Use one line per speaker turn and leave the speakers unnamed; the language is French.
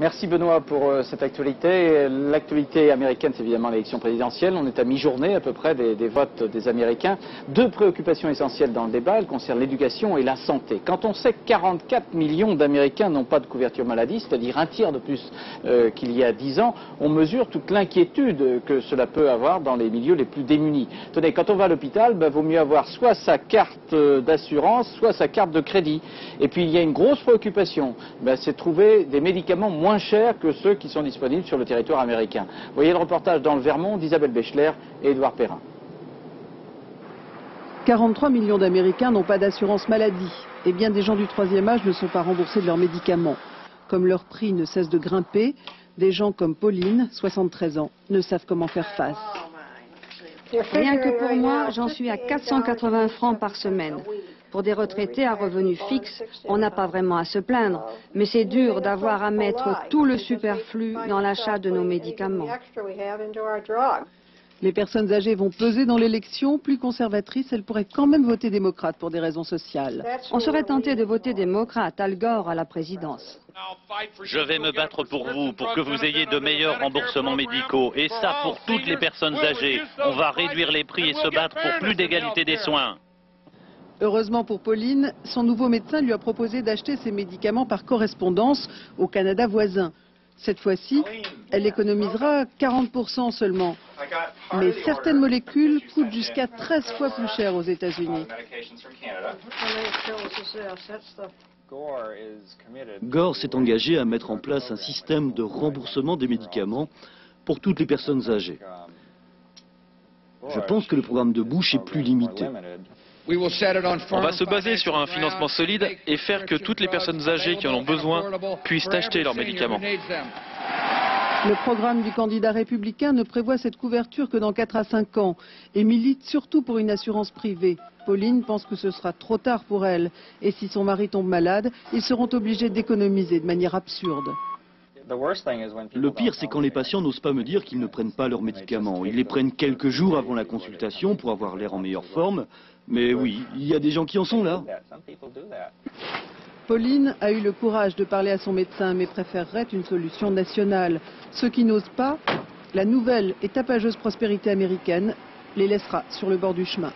Merci Benoît pour euh, cette actualité. L'actualité américaine, c'est évidemment l'élection présidentielle. On est à mi-journée à peu près des, votes des Américains. Deux préoccupations essentielles dans le débat, elles concernent l'éducation et la santé. Quand on sait que 44 millions d'Américains n'ont pas de couverture maladie, c'est-à-dire un tiers de plus euh, qu'il y a dix ans, on mesure toute l'inquiétude que cela peut avoir dans les milieux les plus démunis. Tenez, quand on va à l'hôpital, ben, vaut mieux avoir soit sa carte euh, d'assurance, soit sa carte de crédit. Et puis il y a une grosse préoccupation, ben, c'est trouver des médicaments moins moins chers que ceux qui sont disponibles sur le territoire américain. Voyez le reportage dans le Vermont d'Isabelle Bechler et Édouard Perrin.
43 millions d'Américains n'ont pas d'assurance maladie et bien des gens du troisième âge ne sont pas remboursés de leurs médicaments. Comme leur prix ne cesse de grimper, des gens comme Pauline, 73 ans, ne savent comment faire face.
Rien que pour moi, j'en suis à 480 francs par semaine. Pour des retraités à revenus fixes, on n'a pas vraiment à se plaindre, mais c'est dur d'avoir à mettre tout le superflu dans l'achat de nos médicaments.
Les personnes âgées vont peser dans l'élection. Plus conservatrices, elles pourraient quand même voter démocrate pour des raisons sociales.
On serait tenté de voter démocrate, Al Gore à la présidence.
Je vais me battre pour vous, pour que vous ayez de meilleurs remboursements médicaux. Et ça pour toutes les personnes âgées. On va réduire les prix et se battre pour plus d'égalité des soins.
Heureusement pour Pauline, son nouveau médecin lui a proposé d'acheter ses médicaments par correspondance au Canada voisin. Cette fois-ci, elle économisera 40% seulement. Mais certaines molécules coûtent jusqu'à 13 fois plus cher aux États-Unis.
Gore s'est engagé à mettre en place un système de remboursement des médicaments pour toutes les personnes âgées. Je pense que le programme de Bush est plus limité.
On va se baser sur un financement solide et faire que toutes les personnes âgées qui en ont besoin puissent acheter leurs médicaments.
Le programme du candidat républicain ne prévoit cette couverture que dans 4 à 5 ans et milite surtout pour une assurance privée. Pauline pense que ce sera trop tard pour elle et si son mari tombe malade, ils seront obligés d'économiser de manière absurde.
Le pire, c'est quand les patients n'osent pas me dire qu'ils ne prennent pas leurs médicaments. Ils les prennent quelques jours avant la consultation pour avoir l'air en meilleure forme. Mais oui, il y a des gens qui en sont là.
Pauline a eu le courage de parler à son médecin, mais préférerait une solution nationale. Ceux qui n'osent pas, la nouvelle et tapageuse prospérité américaine les laissera sur le bord du chemin.